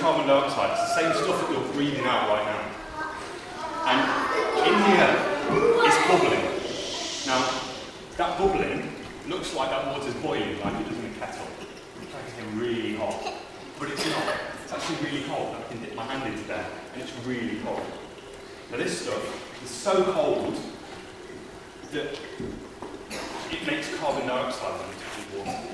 carbon dioxide. It's the same stuff that you're breathing out right now. And in here, it's bubbling. Now, that bubbling looks like that water's boiling, like it does in a kettle. It's like getting really hot. But it's not. It's actually really cold. I can dip my hand into there, and it's really cold. Now, this stuff is so cold that it makes carbon dioxide when it's water.